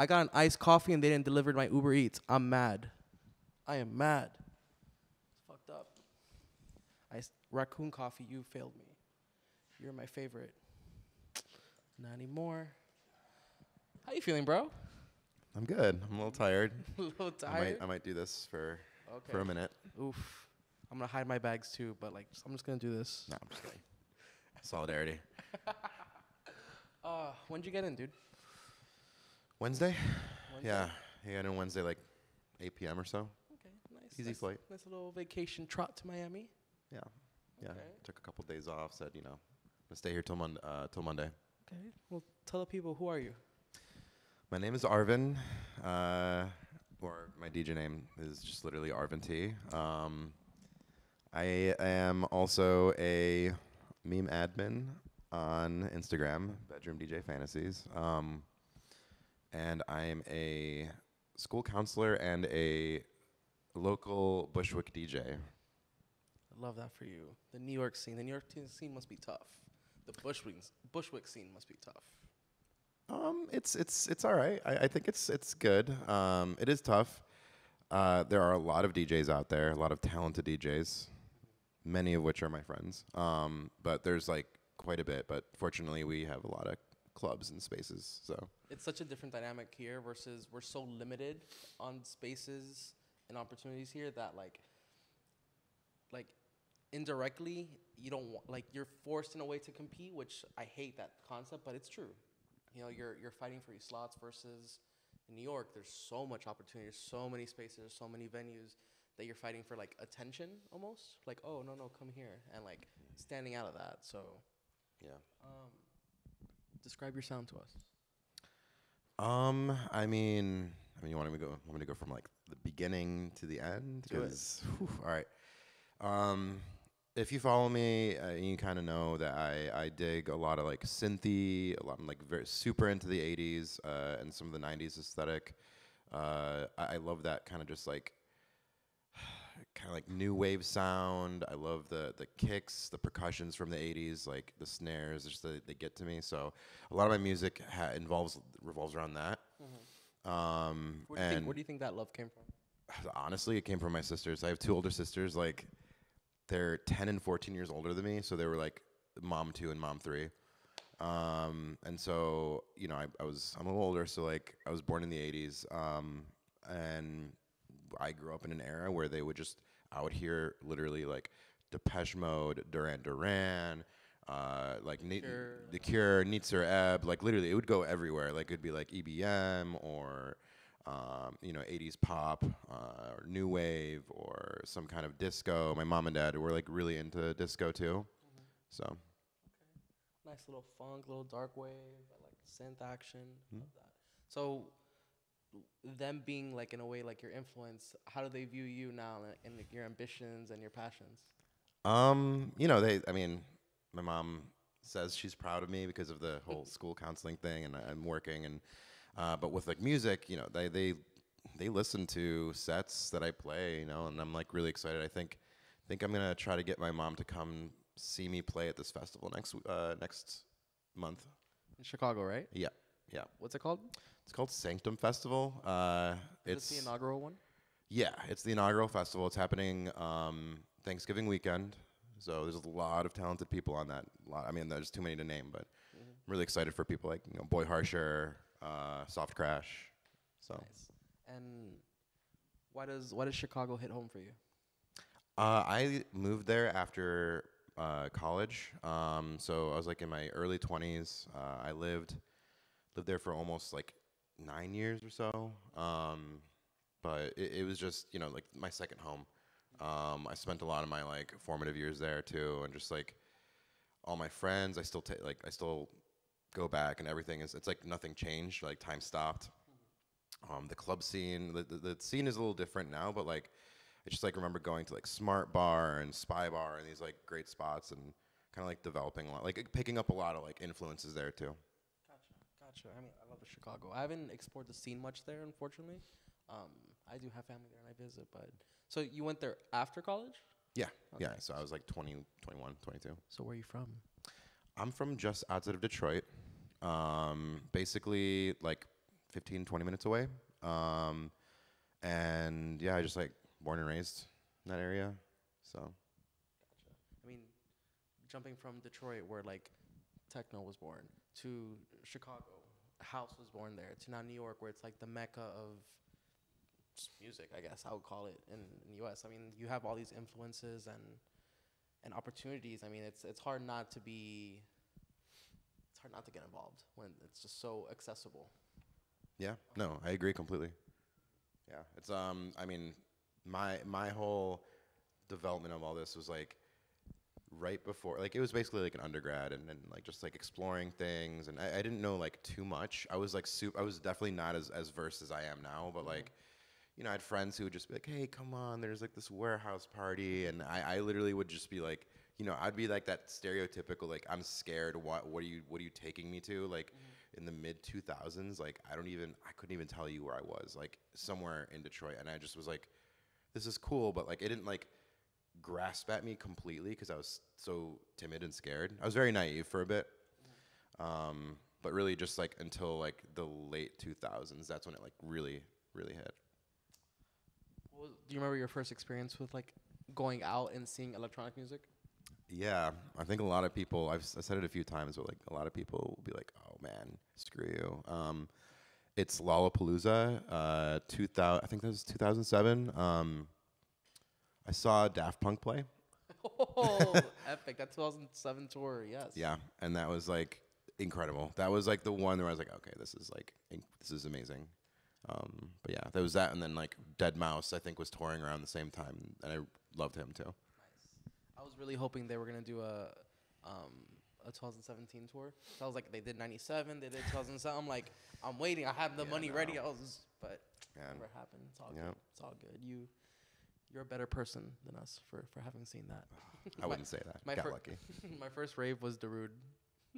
I got an iced coffee and they didn't deliver my Uber Eats. I'm mad. I am mad. It's fucked up. I raccoon coffee. You failed me. You're my favorite. Not anymore. How you feeling, bro? I'm good. I'm a little tired. a little I might, tired. I might do this for okay. for a minute. Oof. I'm gonna hide my bags too, but like I'm just gonna do this. No, I'm just kidding. Solidarity. Uh, when'd you get in, dude? Wednesday? Wednesday? Yeah. Yeah, and on Wednesday like 8 p.m. or so. Okay, nice. Easy nice, flight. Nice little vacation trot to Miami. Yeah. Yeah. Okay. Took a couple days off. Said you know, gonna stay here till Mon- uh, till Monday. Okay. Well, tell the people who are you? My name is Arvin, uh, or my DJ name is just literally Arvin T. Um, I am also a meme admin on Instagram, Bedroom DJ Fantasies, um, and I am a school counselor and a local Bushwick DJ. I love that for you. The New York scene. The New York t- scene must be tough. The Bushwick Bushwick scene must be tough. Um, it's it's it's all right. I, I think it's it's good. Um, it is tough. Uh, there are a lot of DJs out there, a lot of talented DJs, many of which are my friends. Um, but there's like quite a bit. But fortunately, we have a lot of clubs and spaces. So It's such a different dynamic here versus we're so limited on spaces and opportunities here that like like indirectly you don't want like you're forced in a way to compete, which I hate that concept, but it's true. You know, you're you're fighting for your slots versus in New York, there's so much opportunity, there's so many spaces, so many venues that you're fighting for like attention almost. Like, oh no no, come here and like standing out of that. So yeah. um describe your sound to us. Um, I mean, I mean, you want me to go? Want me to go from like the beginning to the end? Do it. 'Cause, whew, all right. Um, if you follow me, uh, you kind of know that I I dig a lot of like synthy, a lot I'm like very super into the '80s uh, and some of the '90s aesthetic. Uh, I, I love that kind of just like kind of like new wave sound. I love the the kicks, the percussions from the '80s, like the snares. Just the, they get to me. So a lot of my music ha- involves revolves around that. Um, Where do, you think, and where do you think that love came from? honestly, it came from my sisters. I have two older sisters. Like they're 10 and 14 years older than me, so they were like mom two and mom three. Um, and so you know, I, I was I'm a little older, so like I was born in the 80s, um, and I grew up in an era where they would just out here literally like Depeche Mode, Duran Duran. Uh, like Ne- Cure. the Cure, Nitzer Ebb, like literally, it would go everywhere. Like it'd be like EBM or um, you know, 80s pop uh, or new wave or some kind of disco. My mom and dad were like really into disco too. So Nice little funk, little dark wave, I like synth action. Love that. So, them being like in a way like your influence, how do they view you now and, your ambitions and your passions? Um, you know, they. I mean, my mom says she's proud of me because of the whole school counseling thing, and I'm working. And uh, but with like music, you know, they they they listen to sets that I play, you know, and I'm like really excited. I think think I'm gonna try to get my mom to come see me play at this festival next uh, next month. In Chicago, right? Yeah, yeah. What's it called? It's called Sanctum Festival. Uh, it's the inaugural one? yeah, it's the inaugural festival. It's happening um, Thanksgiving weekend. So there's a lot of talented people on that. Lot, I mean, there's too many to name, but I'm really excited for people like you know Boy Harsher, uh, Soft Crash. So Nice. And why does why does Chicago hit home for you? uh, I moved there after uh, college. Um, so I was like in my early 20s. Uh, I lived lived there for almost like nine years or so. Um, but it, it was just you know like my second home. Um, I spent a lot of my like formative years there too, and just like all my friends. I still take like I still go back, and everything is it's like nothing changed. Like time stopped. Um, the club scene, the, the the scene is a little different now, but like I just like remember going to like Smart Bar and Spy Bar and these like great spots and kind of like developing a lot, like picking up a lot of like influences there too. Gotcha, gotcha. I mean, I love Chicago. I haven't explored the scene much there, unfortunately. Um, I do have family there and I visit, but so you went there after college? Yeah, yeah. So I was like 20, 21, 22. So where are you from? I'm from just outside of Detroit. Um, basically, like 15, 20 minutes away. Um, and yeah, I just like born and raised in that area. So I mean, jumping from Detroit, where like techno was born, to Chicago, house was born there, to now New York, where it's like the mecca of music, I guess I would call it in, in the U.S. I mean, you have all these influences and and opportunities. I mean, it's it's hard not to be. It's hard not to get involved when it's just so accessible. Yeah, no, I agree completely. Yeah, it's um, I mean, my my whole development of all this was like right before, like it was basically like an undergrad and then like just like exploring things, and I, I didn't know like too much. I was like super, I was definitely not as as versed as I am now, but mm-hmm. like. You know, I had friends who would just be like, "Hey, come on! There's like this warehouse party," and I, I literally would just be like, you know, I'd be like that stereotypical, like, I'm scared. What, what are you, what are you taking me to? Like, mm-hmm. in the mid 2000s, like, I don't even, I couldn't even tell you where I was, like, somewhere in Detroit, and I just was like, this is cool, but like, it didn't like grasp at me completely because I was so timid and scared. I was very naive for a bit, um, but really just like until like the late 2000s, that's when it like really, really hit. Was, do you remember your first experience with like going out and seeing electronic music? Yeah, I think a lot of people. I've I said it a few times, but like a lot of people will be like, "Oh man, screw you." Um, it's Lollapalooza, uh, 2000. I think that was 2007. Um, I saw Daft Punk play. Oh, epic! That 2007 tour, yes. Yeah, and that was like incredible. That was like the one where I was like, "Okay, this is like inc- this is amazing." Um, but yeah, there was that, and then like Deadmau5, I think, was touring around the same time, and I loved him too. I was really hoping they were gonna do a um a 2017 tour. So I was like, they did 97, they did 2007. I'm like, I'm waiting. I have the Yeah, money no. ready. I was, but And never happened. It's all Yeah. good. It's all good. You, you're a better person than us for for having seen that. I wouldn't say that. my Got fir- lucky. My first rave was Darude.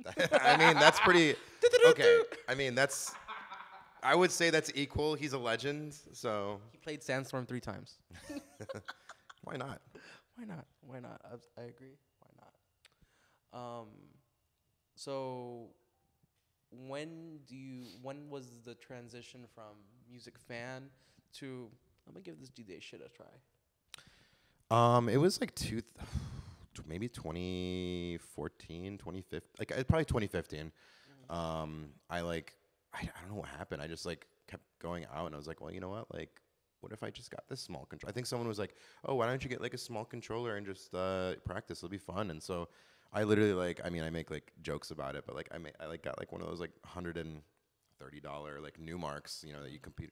I mean, that's pretty okay. I mean, that's. I would say that's equal. He's a legend, so He played Sandstorm three times. why not? Why not? Why not? I, I agree. Why not? Um, so when do you? When was the transition from music fan to let me give this DJ shit a try? Um, it was like two, maybe 2014, 2015, like uh, probably 2015. Um, I like, I, I don't know what happened. I just like kept going out, and I was like, well, you know what, like. What if I just got this small control? I think someone was like, "Oh, why don't you get like a small controller and just uh, practice? It'll be fun." And so, I literally like, I mean, I make like jokes about it, but like, I ma- I like got like one of those like hundred and thirty dollar like Numarks, you know, that you compute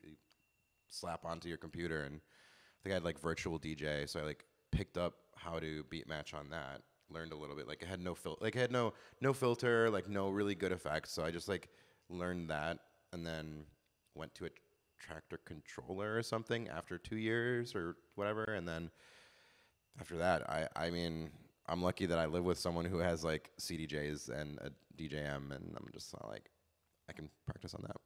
slap onto your computer, and I think I had like virtual DJ, so I like picked up how to beat match on that. Learned a little bit, like it had no fil- like it had no no filter, like no really good effects. So I just like learned that, and then went to a Traktor controller or something after two years or whatever, and then after that, I I mean. I'm lucky that I live with someone who has like CDJs and a DJM, and I'm just uh, like, I can practice on that. Of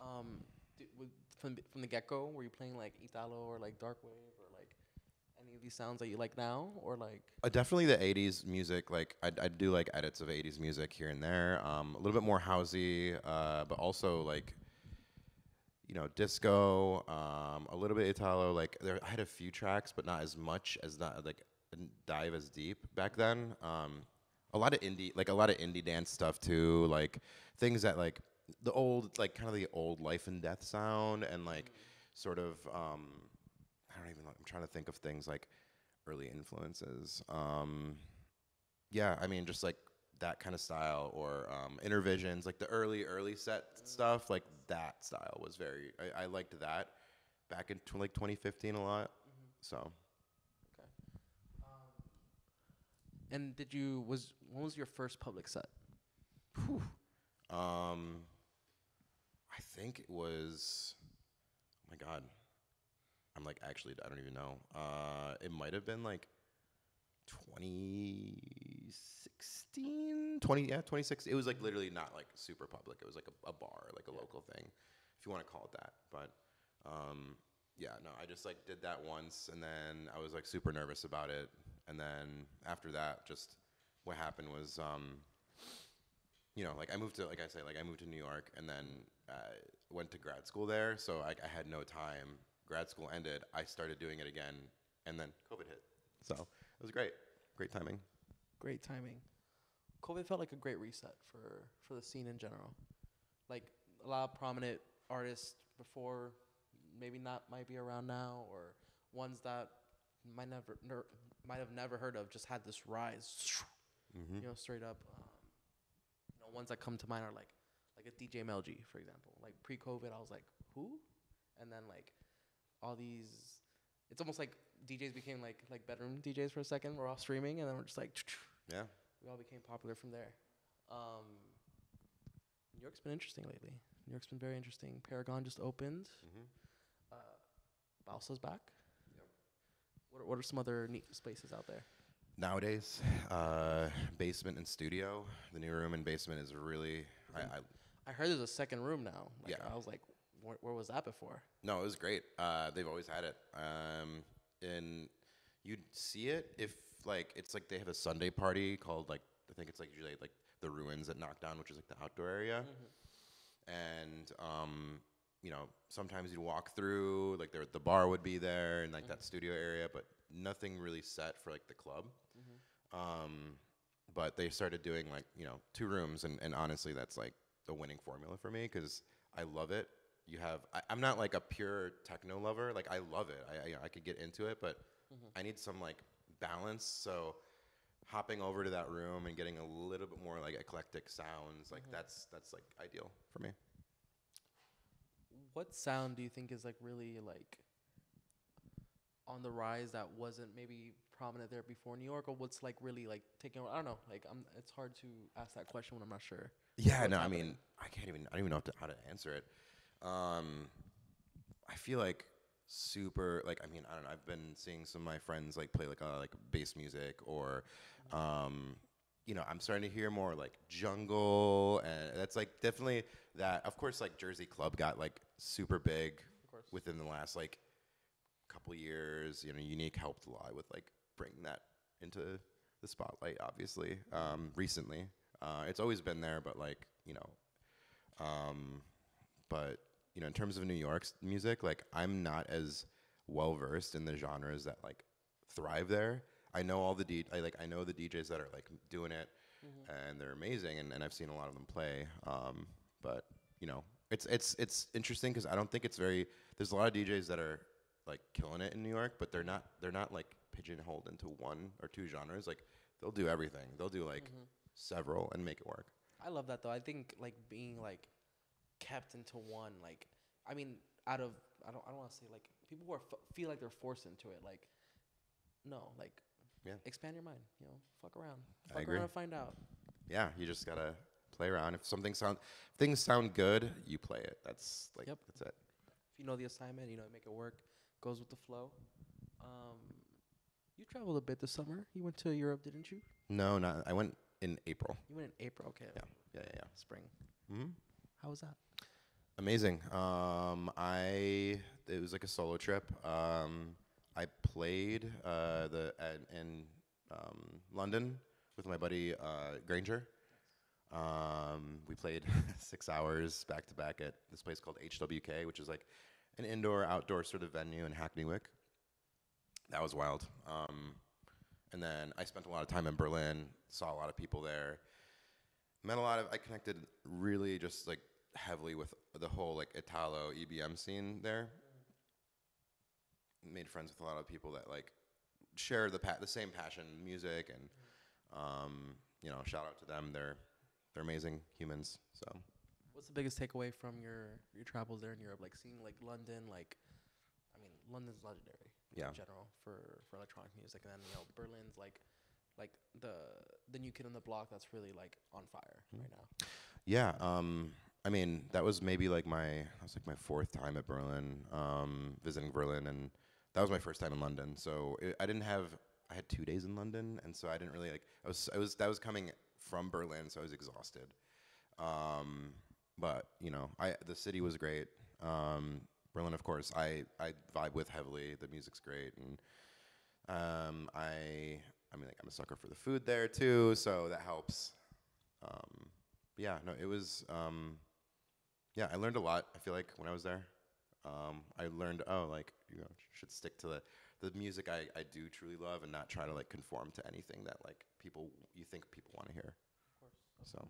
Um, d- w- from the- from the get go, were you playing like Italo or like Darkwave or like any of these sounds that you like now, or like Uh, definitely the '80s music. Like I I do like edits of '80s music here and there. Um, a little bit more housey, uh, but also like you know disco. Um, a little bit Italo. Like there, I had a few tracks, but not as much as not like dive as deep back then. Um, a lot of indie, like a lot of indie dance stuff too. Like things that like the old, like kind of the old life and death sound, and like sort of. Um, even. I'm trying to think of things like early influences. Um, yeah, I mean, just like that kind of style or um, Innervisions, like the early, early set stuff, like that style was very, I, I liked that back in tw- like 2015 a lot. So, Okay. and did you was when was your first public set? um, I think it was, oh my God, I'm like, actually, I don't even know. Uh, it might have been like 2016, 20, yeah, 2016. It was like literally not like super public. It was like a, a bar, like a local thing, if you want to call it that. But um, yeah, no, I just like did that once, and then I was like super nervous about it, and then after that, just what happened was um, you know, like I moved to, like I say, like I moved to New York and then uh, went to grad school there. So I, I had no time. Grad school ended. I started doing it again, and then COVID hit. So it was great. Great timing. Great timing. COVID felt like a great reset for for the scene in general. Like a lot of prominent artists before, maybe not might be around now, or ones that might never ner- might have never heard of just had this rise. Mm-hmm. You know, straight up. Um, you know, ones that come to mind are like like a DJ Mell G, for example. Like pre-COVID, I was like, who? And then like all these, it's almost like DJs became like like bedroom DJs for a second. We're all streaming, and then we're just like, Yeah. we all became popular from there. Um, New York's been interesting lately. New York's been very interesting. Paragon just opened. Mm-hmm. Uh, Balsa's back. Yep. What are, what are some other neat spaces out there? Nowadays, uh, basement and studio. The new room and basement is really. I, I I heard there's a second room now. Like, Yeah. I was like, where, where was that before? no, it was great. Uh, they've always had it. Um, and you'd see it if like it's like they have a Sunday party called like I think it's like usually like the ruins at Knockdown, which is like the outdoor area. and um, you know sometimes you'd walk through like there the bar would be there and like that studio area but nothing really set for like the club um, but they started doing like you know two rooms and, and honestly that's like the winning formula for me because i love it you have I, i'm not like a pure techno lover like i love it i, I, you know, I could get into it but mm-hmm. i need some like balance so hopping over to that room and getting a little bit more like eclectic sounds like mm-hmm. that's that's like ideal for me What sound do you think is like really like on the rise that wasn't maybe prominent there before New York, or what's like really like taking? over? I don't know. Like, I'm. It's hard to ask that question when I'm not sure. Yeah, no, I mean, I can't even. I don't even know how to, how to answer it. Um, I feel like super. Like, I mean, I don't know. I've been seeing some of my friends like play like uh, like bass music, or, um, you know, I'm starting to hear more like jungle, and that's like definitely that. Of course, like Jersey Club got like super big within the last like couple years. You know, Uniiqu3 helped a lot with like bringing that into the spotlight. Obviously, um, recently, uh, it's always been there, but like you know, um, but you know, in terms of New York's music, like I'm not as well versed in the genres that like thrive there. I know all the D, I like I know the DJs that are like doing it, and they're amazing, and, and I've seen a lot of them play. Um, but you know, it's it's it's interesting because I don't think it's very. There's a lot of DJs that are like killing it in New York, but they're not they're not like pigeonholed into one or two genres. Like they'll do everything. They'll do like several and make it work. I love that though. I think like being like kept into one. Like, I mean, out of I don't I don't want to say like people who are f- feel like they're forced into it. Like, no, like Yeah. expand your mind. You know, fuck around. I Fuck agree. around and find out. Yeah, you just gotta play around. If something sound if things sound good, you play it. That's like Yep. that's it. If you know the assignment, you know, make it work. Goes with the flow. Um, you traveled a bit this summer. You went to Europe, didn't you? No, not. I went in April. You went in April. Okay. Yeah, yeah, yeah. yeah. Spring. hmm How was that? Amazing. Um, I it was like a solo trip. Um, I played uh, the at, in um, London with my buddy uh, Granger. Um, we played six hours back to back at this place called HWK, which is like an indoor outdoor sort of venue in Hackney Wick. That was wild. Um, and then I spent a lot of time in Berlin, saw a lot of people there, met a lot of. I connected really just like heavily with the whole like Italo EBM scene there. Made friends with a lot of people that like share the pa- the same passion, music, and um, you know, shout out to them. They're they're amazing humans. So What's the biggest takeaway from your your travels there in Europe? Like seeing like London, like I mean, London's legendary yeah, in general for for electronic music, and then you know Berlin's like like the the new kid on the block that's really like on fire Mm. right now. yeah. Um, I mean, that was maybe like my that was like my fourth time at Berlin, um, visiting Berlin, and that was my first time in London. So it, I didn't have I had two days in London, and so I didn't really like I was I was that was coming from Berlin, so I was exhausted. Um, but you know, I the city was great. Um, Berlin, of course, I I vibe with heavily. The music's great, and um, I I mean, like, I'm a sucker for the food there too, so that helps. Um, yeah, no, it was. Yeah, I learned a lot. I feel like when I was there, um, I learned oh, like you know, should stick to the the music I, I do truly love and not try to like conform to anything that like people you think people want to hear. Of course. So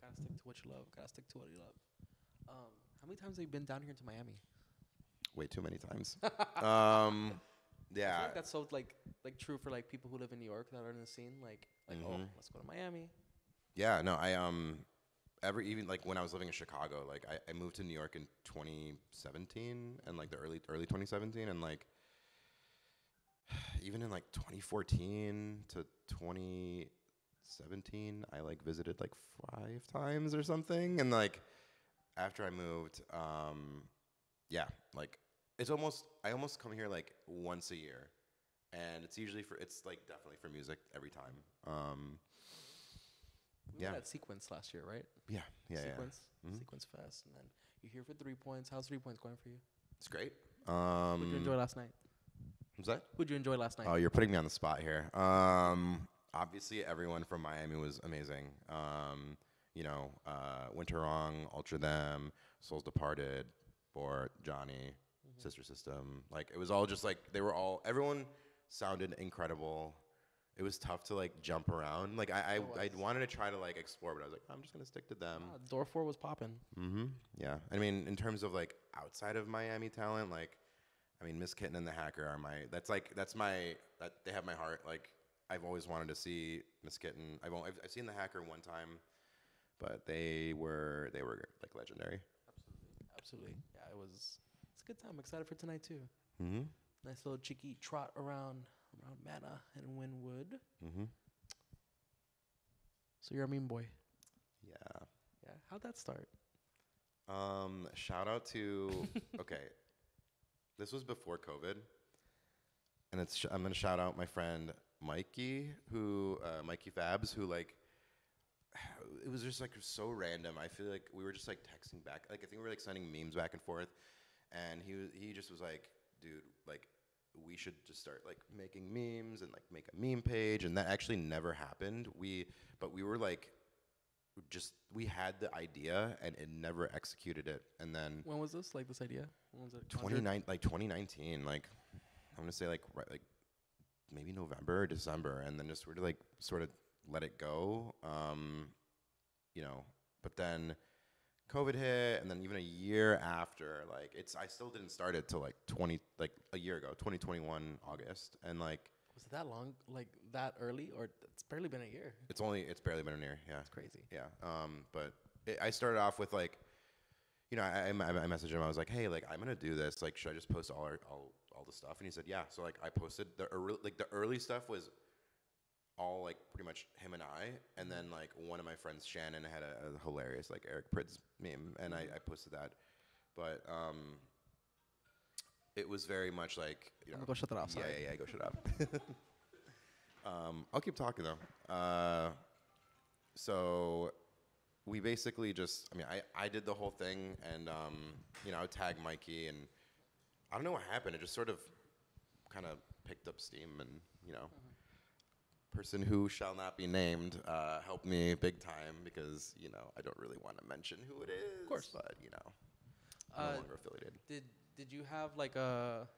Gotta stick to what you love. Gotta stick to what you love. Um, how many times have you been down here to Miami? way too many times. um, I feel yeah, like that's so like like true for like people who live in New York that are in the scene. Like like oh, Mhm. let's go to Miami. yeah. No, I um, every even like when I was living in Chicago, like I, I moved to New York in 2017 and like the early early 2017 and like even in like 2014 to 2017, I like visited like five times or something, and like after I moved, um, yeah, like it's almost I almost come here like once a year, and it's usually for it's like definitely for music every time. Um, We Yeah. at Sequence last year, right? yeah, yeah, yeah, Sequence, Mhm. Sequence Fest, and then you're here for three points. How's three points going for you? it's great. What'd you Um, enjoy last night? was that? What'd you enjoy last night? Oh, you're putting me on the spot here. Um, obviously, everyone from Miami was amazing. Um, you know, uh, Winter Wrong, Ultra Them, Souls Departed, Bort, Johnny, Mhm. Sister System. Like, it was all just like, they were all, everyone sounded incredible. It was tough to like jump around. Like, I, I, I wanted to try to like explore, but I was like, I'm just going to stick to them. Ah, Door four was popping. Mm-hmm. Yeah. I mean, in terms of like outside of Miami talent, like, I mean, Miss Kittin and the Hacker are my. That's like that's my. That they have my heart. Like, I've always wanted to see Miss Kittin. I've only, I've, I've seen the Hacker one time, but they were they were like legendary. Absolutely, absolutely. Yeah, it was. It's a good time. I'm excited for tonight too. Mm-hmm. Nice little cheeky trot around around Mana and Wynwood. Mm-hmm. So you're a meme boy. Yeah. Yeah. How'd that start? Um. Shout out to. okay. This was before COVID, and it's. Sh- I'm gonna shout out my friend Mikey, who uh, Mikey Fabs, who like. It was just like so random. I feel like we were just like texting back. Like I think we were like sending memes back and forth, and he was he just was like, "Dude, like, we should just start like making memes and like make a meme page." And that actually never happened. We but we were like, just we had the idea and it never executed it. And then When was this? Like this idea? When was it? 29 like 2019 like i'm gonna say like right like maybe november or december and then just sort of like sort of let it go um you know but then covid hit and then even a year after like it's i still didn't start it till like 20 like a year ago 2021 august and like Was it that long? Like that early? Or it's barely been a year. it's only it's barely been a year yeah It's crazy. Yeah. Um, but it, I started off with like, you know, I, I, I messaged him. I was like, hey, like I'm gonna do this. Like, should I just post all our, all all the stuff? And he said, yeah. So like I posted the early, like the early stuff was all like pretty much him and I, and then like one of my friends, Shannon, had a, a hilarious like Eric Prydz meme, and I, I posted that. But um, it was very much like you know, go shut that off. Yeah, yeah, yeah, go shut up. um, I'll keep talking though. Uh, so we basically just, I mean, I, I did the whole thing, and um, you know, I would tag Mikey, and I don't know what happened. It just sort of kind of picked up steam, and you know, person who shall not be named uh, helped me big time because you know I don't really want to mention who it is. Of course. but you know, Uh, no longer affiliated. Did Did you have like a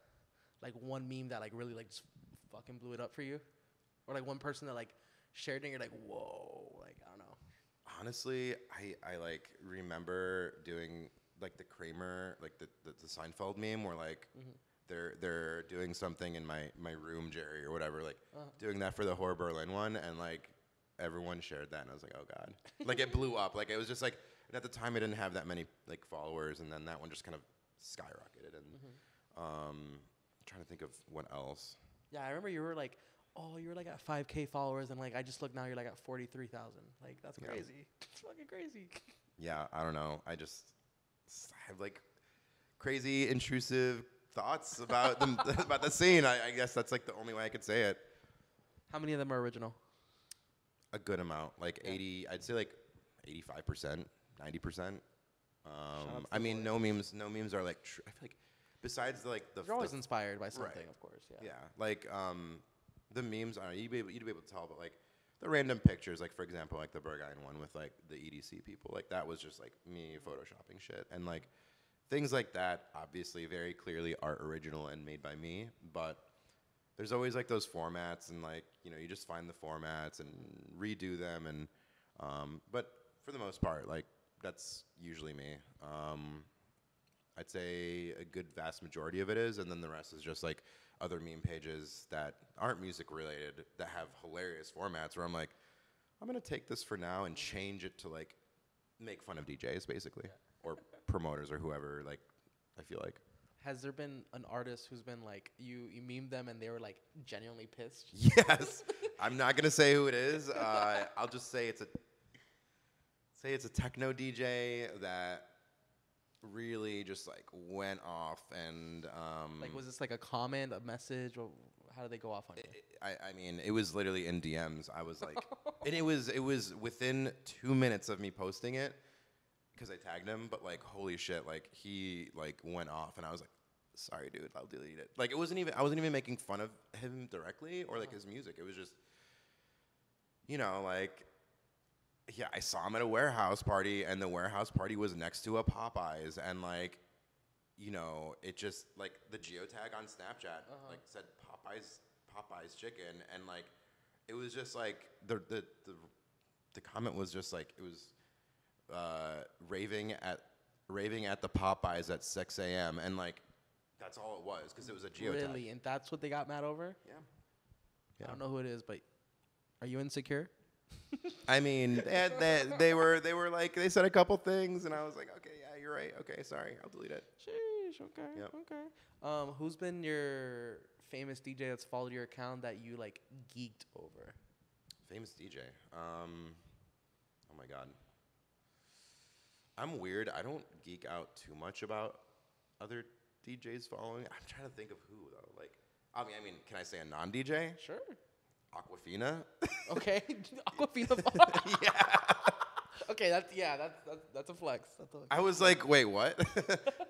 like one meme that like really like just fucking blew it up for you, or like one person that like shared it and you're like whoa like I don't know. Honestly, I, I like remember doing like the Kramer, like the, the, the Seinfeld meme where like Mhm. They're they're doing something in my, my room, Jerry, or whatever, like Uh-huh. doing that for the Horror Berlin one, and like everyone shared that, and I was like, oh god, like it blew up. Like it was just like, and at the time I didn't have that many like followers, and then that one just kind of skyrocketed. And Mm-hmm. um, trying to think of what else. Yeah, I remember you were like, oh, you were like at 5K followers, and like I just look now, you're like at 43,000. Like that's Yeah. crazy. It's fucking crazy. yeah, I don't know. I just have like crazy intrusive thoughts about the about the scene. I, I guess that's like the only way I could say it. How many of them are original? A good amount, like Yeah. eighty. I'd say like eighty-five percent, ninety percent. Um, I mean, no memes. No memes are like. I feel like besides the, like the You're always the inspired by something, right. of course. Yeah. yeah, like um, the memes are you'd be able, you'd be able to tell, but like the random pictures, like for example, like the Berghain one with like the EDC people, like that was just like me photoshopping shit, and like things like that. Obviously, very clearly are original and made by me, but there's always like those formats, and like you know, you just find the formats and redo them, and um, but for the most part, like that's usually me. Um, I'd say a good vast majority of it is, and then the rest is just like other meme pages that aren't music related that have hilarious formats where I'm like, I'm gonna take this for now and change it to like make fun of DJs basically or promoters or whoever. Like, I feel like. Has there been an artist who's been like you you meme them and they were like genuinely pissed? Yes, I'm not gonna say who it is. Uh, I'll just say it's a say it's a techno DJ that really just like went off and um, Like was this like a comment, a message, or how did they go off on you? I, I mean, it was literally in DMs. I was like, and it was it was within two minutes of me posting it because I tagged him. But like, holy shit, like he like went off, and I was like, sorry, dude, I'll delete it. Like it wasn't even I wasn't even making fun of him directly or like his music. It was just, you know, like. Yeah, I saw him at a warehouse party, and the warehouse party was next to a Popeyes, and like, you know, it just like the geotag on Snapchat like said Popeyes Popeyes chicken, and like, it was just like the the the, the comment was just like it was uh, raving at raving at the Popeyes at 6 a.m. and like that's all it was because it was a geotag. Really, and that's what they got mad over? Yeah. yeah. I don't know who it is, but are you insecure? I mean, they, had, they, they were they were like they said a couple things, and I was like, okay, yeah, you're right. Okay, sorry, I'll delete it. Sheesh. Okay. Yep. Okay. Um, who's been your famous DJ that's followed your account that you like geeked over? Famous DJ. Um, oh my god. I'm weird. I don't geek out too much about other DJs following. I'm trying to think of who though. Like, I mean, I mean, can I say a non DJ? Sure. Awkwafina. Okay. Awkwafina. yeah. okay. That's yeah. That's that's that's a flex. That's a, I was like, wait, what?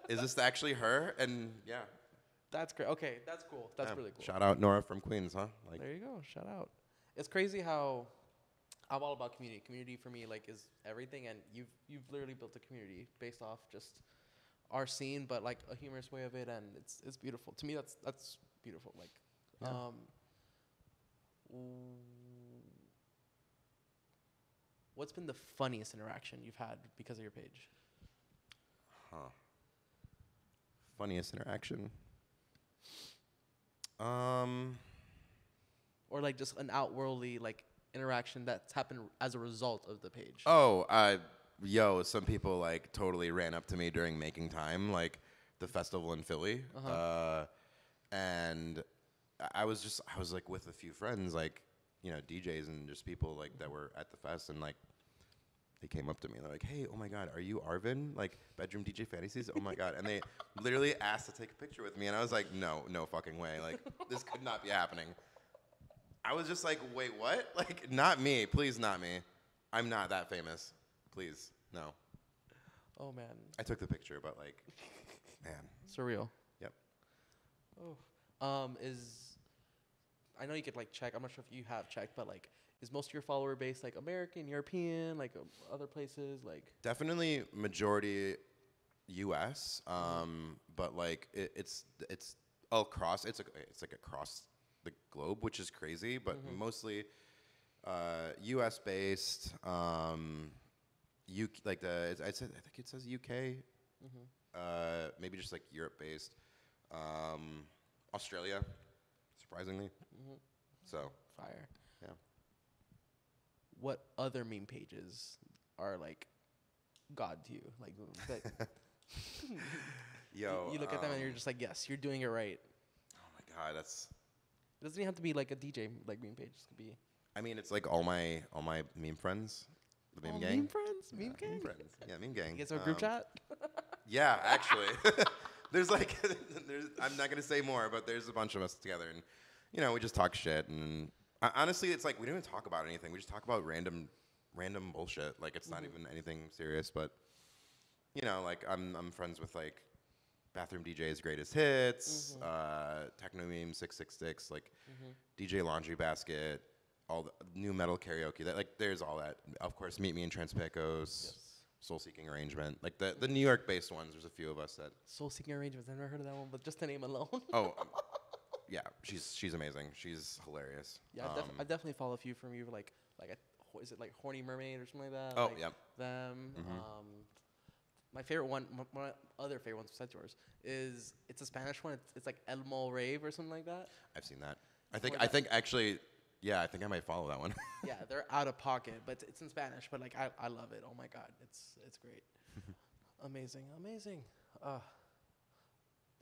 Is this actually her? And yeah. that's great. Okay. That's cool. That's yeah. really cool. Shout out Nora from Queens, huh? Like, There you go. Shout out. It's crazy how I'm all about community. Community for me like is everything, and you've you've literally built a community based off just our scene, but like a humorous way of it, and it's it's beautiful. To me, that's that's beautiful. Like, Yeah. um, what's been the funniest interaction you've had because of your page? huh. Funniest interaction. Um. Or like just an outworldly like interaction that's happened as a result of the page. Oh, uh, yo, some people like totally ran up to me during making time, like the festival in Philly, Uh-huh. uh, and I- I was just I was like with a few friends, like you know DJs and just people like that were at the fest, and like they came up to me and they're like, "Hey, oh my God, are you Arvin? Like bedroom DJ fantasies? Oh my God!" And they literally asked to take a picture with me, and I was like, "No, no fucking way! Like this could not be happening." I was just like, "Wait, what? Like not me, please, not me. I'm not that famous, please, no." Oh man, I took the picture, but like, man, surreal. Yep. Oh, um, is I know you could like check. I'm not sure if you have checked, but like, is most of your follower base like American, European, like uh, other places? Like, definitely majority U.S. Um, but like it, it's it's across. It's a, it's like across the globe, which is crazy. But mostly uh, U.S. based. Um, U like the I said I think it says U.K. Uh, maybe just like Europe based. Um, Australia, surprisingly. So fire. yeah. What other meme pages are like God to you? Like, that Yo, you look at them and you're um, just like, yes, you're doing it right. oh my god, that's It doesn't even have to be like a DJ like meme page. It could be I mean, it's like all my all my meme friends, the meme Oh, gang. meme friends, meme Yeah, gang. Meme friends. Yeah, meme gang. You guys have a group Um, chat? Yeah, actually, there's like, there's. I'm not gonna say more, but there's a bunch of us together, and you know, we just talk shit. And uh, honestly, it's like we don't even talk about anything. We just talk about random, random bullshit. Like it's not even anything serious, but you know, like I'm I'm friends with like bathroom DJ's greatest hits, uh, techno meme six six six, like DJ Laundry Basket. all the new metal karaoke. That like there's all that. Of course, Meet Me in Trans Pecos, Yes. Soul Seeking Arrangement. Like the the New York based ones. There's a few of us that. Soul Seeking Arrangements. I've never heard of that one, but just the name alone. Oh, um, yeah. She's she's amazing. She's hilarious. yeah, I've, def- Um, I definitely follow a few from you, like like a, is it like Horny Mermaid or something like that? Oh, like yep. Them. Mhm. Um, my favorite one, m- my other favorite ones besides yours, is it's a Spanish one. It's, it's like Elmo Rave or something like that. I've seen that. I think Or I that- think actually, yeah, I think I might follow that one. yeah, they're out of pocket, but it's in Spanish. But like, I, I love it. Oh my god, it's it's great, amazing, amazing. Uh,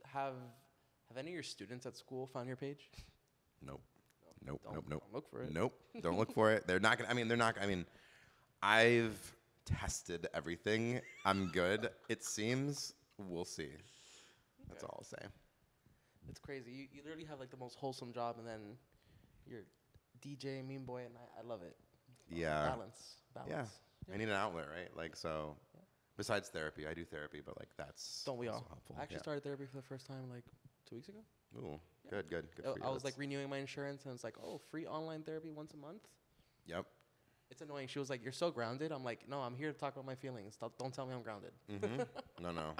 have have any of your students at school found your page? nope. Nope. Don't, nope. Nope. don't look for it. Nope. Don't look for it. They're not gonna. I mean, they're not. I mean, I've tested everything. I'm good. It seems. We'll see. That's all I'll say. It's crazy. You, you literally have like the most wholesome job, and then you're DJ, mean boy, and I, I love it. Yeah. Balance. Balance. I need an outlet, right? Like so. Besides therapy, I do therapy, but like that's Don't we all? helpful. I actually started therapy for the first time like two weeks ago. Ooh, Yeah. good, good, good I-. I was like renewing my insurance, and it's like, oh, free online therapy once a month. Yep. It's annoying. She was like, "You're so grounded." I'm like, "No, I'm here to talk about my feelings. Don't, don't tell me I'm grounded." Mm-hmm. no, no.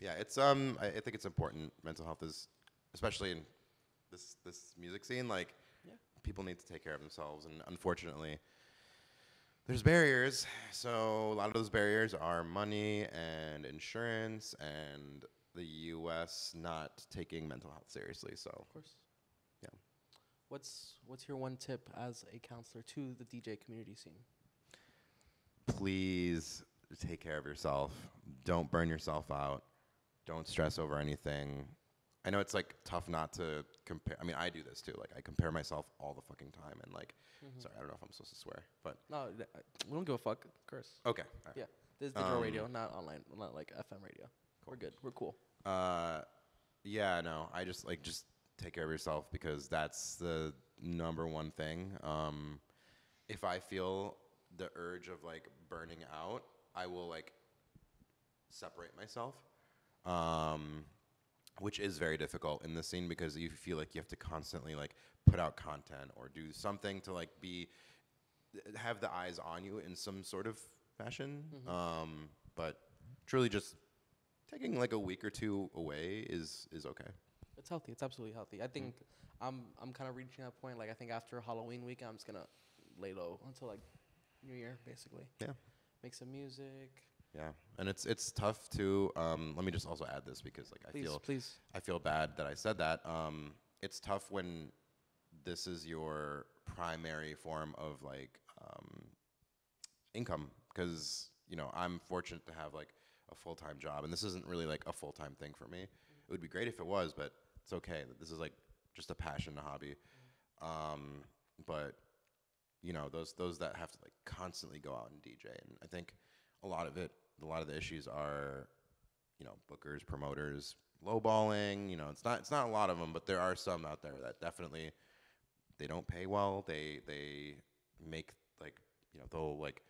Yeah, it's um. I, I think it's important. Mental health is, especially in this this music scene. Like, Yeah. people need to take care of themselves, and unfortunately, there's barriers. So a lot of those barriers are money and insurance, and the U.S. not taking mental health seriously. So Of course. What's What's your one tip as a counselor to the DJ community scene? please take care of yourself. Don't burn yourself out. Don't stress over anything. I know it's like tough not to compare. I mean, I do this too. Like I compare myself all the fucking time, and like, Mm-hmm. sorry, I don't know if I'm supposed to swear, but No, th- we don't give a fuck. Curse. okay. right. Yeah. This is digital Um, radio, not online, not like FM radio. We're good. We're cool. Uh, yeah, no, I just like just take care of yourself because that's the number one thing. Um, if I feel the urge of like burning out, I will like separate myself, um, which is very difficult in this scene because you feel like you have to constantly like put out content or do something to like be have the eyes on you in some sort of fashion. Um, but truly, just taking like a week or two away is is okay. It's healthy. It's absolutely healthy. I think I'm I'm kind of reaching that point. Like I think after Halloween week, I'm just gonna lay low until like New Year, basically. Yeah. Make some music. Yeah, and it's it's tough to. Um, let me just also add this because like I Please, feel please. I feel bad that I said that. Um, it's tough when this is your primary form of like um, income because you know I'm fortunate to have like a full time job, and this isn't really like a full time thing for me. It would be great if it was, but it's okay. This is like just a passion, a hobby. Um, but you know those those that have to like constantly go out and DJ, and I think a lot of it, a lot of the issues are you know bookers, promoters, lowballing. You know, it's not it's not a lot of them, but there are some out there that definitely they don't pay well. They they make like you know they'll like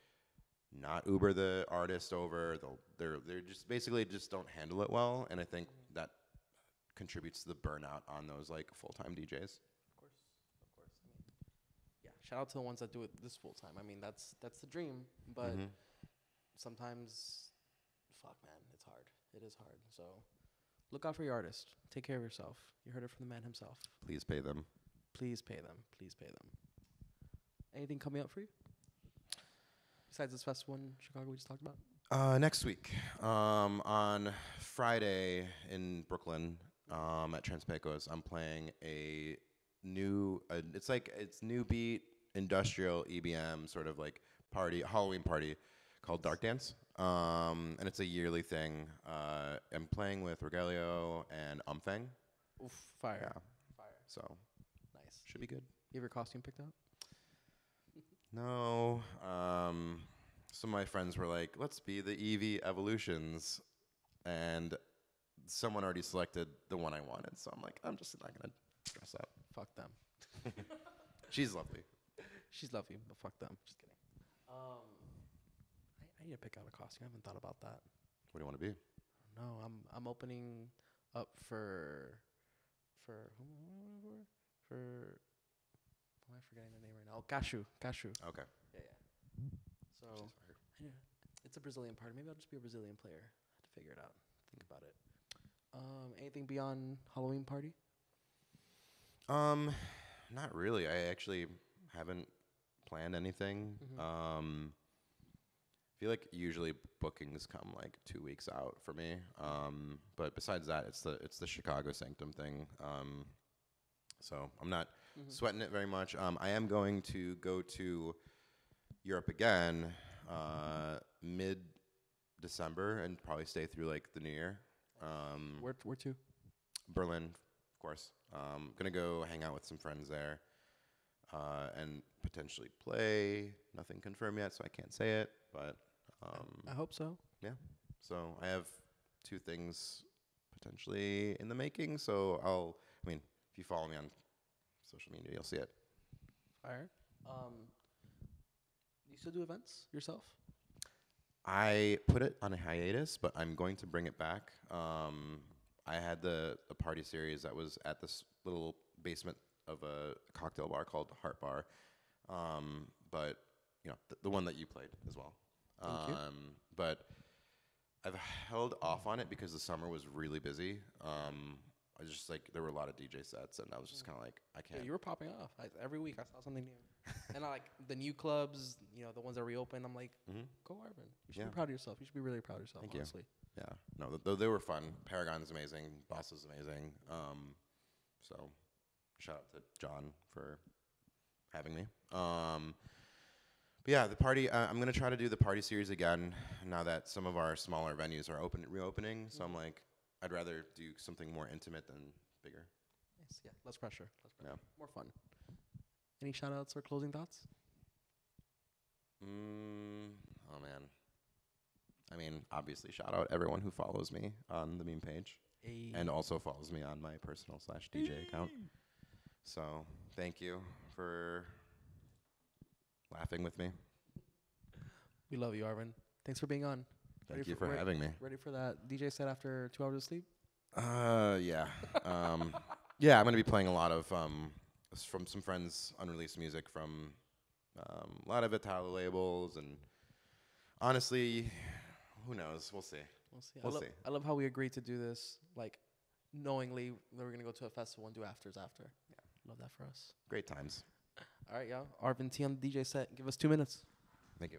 not Uber the artist over. They'll they're they're just basically just don't handle it well, and I think that contributes to the burnout on those like full time DJs. Of course, of course. I mean, yeah. Shout out to the ones that do it this full time. I mean, that's that's the dream. But Mhm. sometimes, fuck, man, it's hard. It is hard. So, look out for your artist. Take care of yourself. You heard it from the man himself. Please pay them. Please pay them. Please pay them. Anything coming up for you? Besides this festival in Chicago we just talked about? Uh, next week, um, on Friday in Brooklyn, um, at Trans Pecos, I'm playing a new. Uh, it's like it's new beat industrial EBM sort of like party Halloween party called Dark Dance, um, and it's a yearly thing. Uh, I'm playing with Regalio and Umfang, Oof, fire. Yeah. Fire. so Nice. should be good. You have your costume picked out? No, um, some of my friends were like, "Let's be the Eevee evolutions," and someone already selected the one I wanted. So I'm like, I'm just not gonna dress up. Fuck them. She's lovely. She's lovely, but fuck them. Just kidding. Um, I, I need to pick out a costume. I haven't thought about that. What do you want to be? No, I'm I'm opening up for for who am I opening for for am I forgetting the name right now? Oh, Cashu. Cashu. Okay. Yeah, yeah. So yeah, it's a Brazilian party. Maybe I'll just be a Brazilian player. I have to figure it out. Think about it. Um, anything beyond Halloween party? Um, not really. I actually haven't planned anything. Mhm. Um, I feel like usually bookings come like two weeks out for me. Um, but besides that, it's the it's the Chicago Sanctum thing. Um, so I'm not Mhm. sweating it very much. Um, I am going to go to Europe again uh, mid December and probably stay through like the New Year. Um, Where where to? Berlin, of course. Um, gonna go hang out with some friends there, uh, and potentially play. Nothing confirmed yet, so I can't say it. But um, I hope so. Yeah. So I have two things potentially in the making. So I'll. I mean, if you follow me on social media, you'll see it. Fire. Um, you still do events yourself? I put it on a hiatus, but I'm going to bring it back. Um, I had the a party series that was at this little basement of a cocktail bar called Heart Bar, um, but you know the, the one that you played as well. Thank you. um, But I've held off on it because the summer was really busy. Um, I was just like there were a lot of DJ sets, and I was just kind of like I can't. you were popping off. I, every week I saw something new. and I like the new clubs, you know, the ones that reopened. I'm like, Mhm. go Arvin. You should Yeah. be proud of yourself. You should be really proud of yourself. Thank you. Yeah, no, th- th- they were fun. Paragon's amazing. Boss is amazing. Um, so shout out to John for having me. Um, but yeah, the party. Uh, I'm gonna try to do the party series again now that some of our smaller venues are open reopening. So I'm like, I'd rather do something more intimate than bigger. Nice. Yeah, less pressure. Less pressure. Yeah. More fun. Any shout outs or closing thoughts? Mm, oh man. I mean, obviously, shout out everyone who follows me on the meme page. and also follows me on my personal slash DJ account. So thank you for laughing with me. we love you, Arvin. Thanks for being on. Thank Ready you for- for having me. Ready for that DJ set after two hours of sleep? Uh, yeah. um, yeah, I'm gonna be playing a lot of um, from some friends' unreleased music from um, a lot of Italo labels, and honestly, who knows? We'll see. We'll see. We'll I, love, see. I love how we agreed to do this, like knowingly that we're gonna go to a festival and do afters after. Yeah, love that for us. Great times. All right, y'all. Arvin T on the DJ set. Give us two minutes. Thank you.